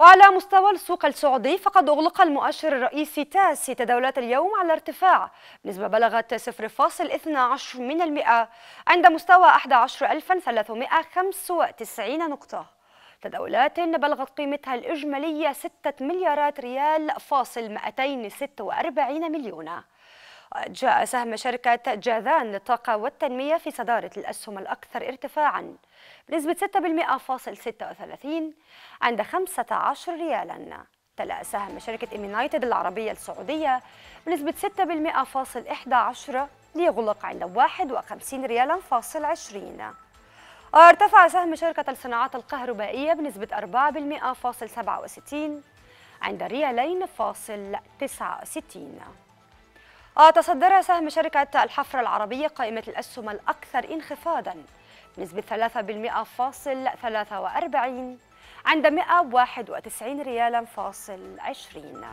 وعلى مستوى السوق السعودي فقد أغلق المؤشر الرئيسي تاس تداولات اليوم على ارتفاع. نسبة بلغت 0.12 من المئة عند مستوى 11395 نقطة. تداولات بلغت قيمتها الإجمالية 6 مليارات ريال فاصل 246 مليون. جاء سهم شركة جاذان للطاقة والتنمية في صدارة الأسهم الأكثر ارتفاعا بنسبة 6.36 عند 15 ريالا. تلا سهم شركة إيمينايتد العربية السعودية بنسبة 6.11 ليغلق عند 51 ريالا فاصل 20 ارتفع سهم شركة الصناعات الكهربائية بنسبة 4.67 عند ريالين فاصل 69 تصدر سهم شركة الحفر العربية قائمة الأسهم الأكثر انخفاضا بنسبة 3.43 عند 191 ريالا فاصل 20